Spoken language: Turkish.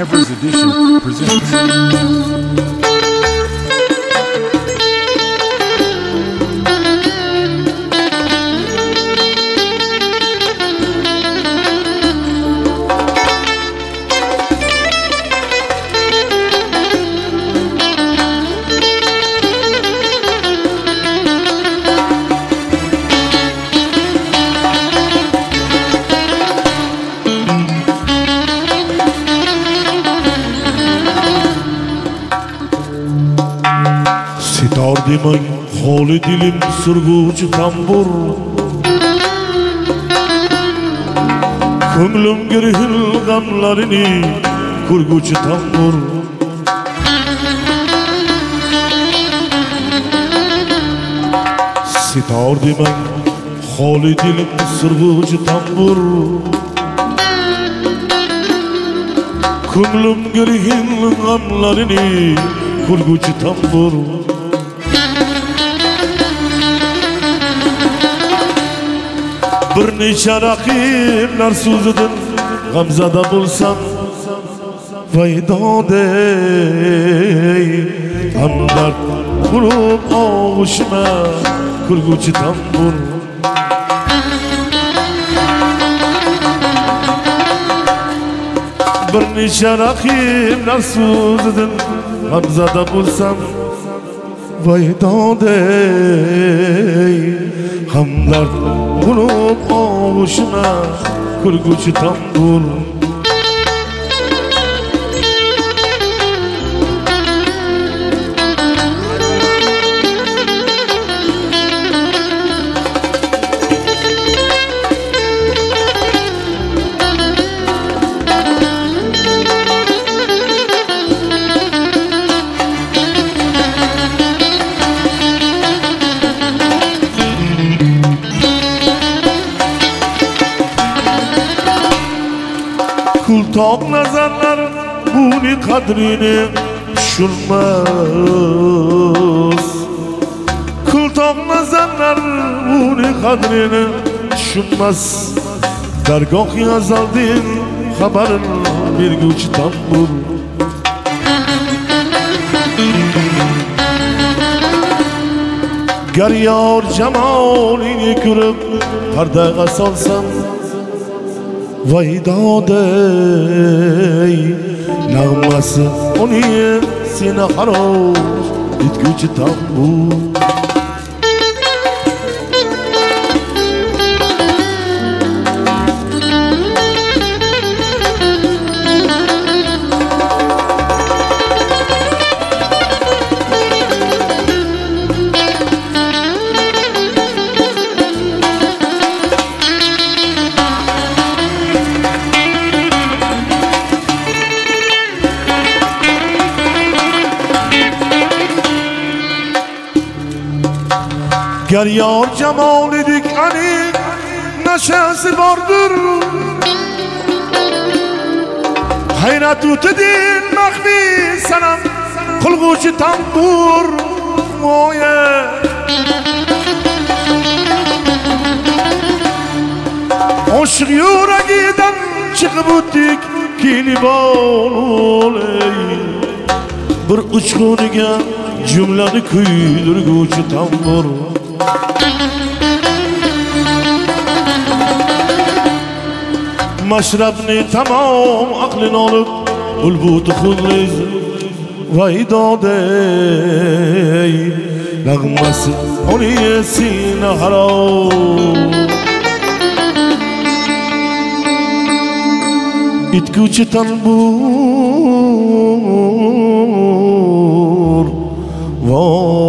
Evers Edition presents. Sitar demang holi dilim surguvchi tambur. Ko'nglim girhil g'amlarini ko'rguvchi tambur. Sitar demang holi dilim surguvchi tambur. Ko'nglim girhil g'amlarini ko'rguvchi tambur bir necha raqiblar so'zidan g'amzada bo'lsam vaydodey hamdard qurib og'ushma kulguvchi tambur bir necha raqiblar so'zidan g'amzada bo'lsam vaydodey hamdard qurib og'ushma kulguvchi tambur kultoq nazarlar buni qadrini tushunmas kultoq nazarlar buni qadrini tushunmas dargoh azaldin xabarin berguvchi tambur gar yor jamolingni ko'rib pardaga solsam vaydodey nag'masi uni seni xarosh etguvchi tambur Ger yor jamol edik ani nashasi bordir Hayrat o'tidin maxfiy sanam qilg'uvchi tambur moya Oshiq yuragidan chiqib o'tdik kelibon bir uchquniga jumlani kuydirguvchi tambur مشربنی تمام عقل نالب بلبوت خود ریز. نغمه نغمس حلی سینه حرام. ایتگوچه تنبور وای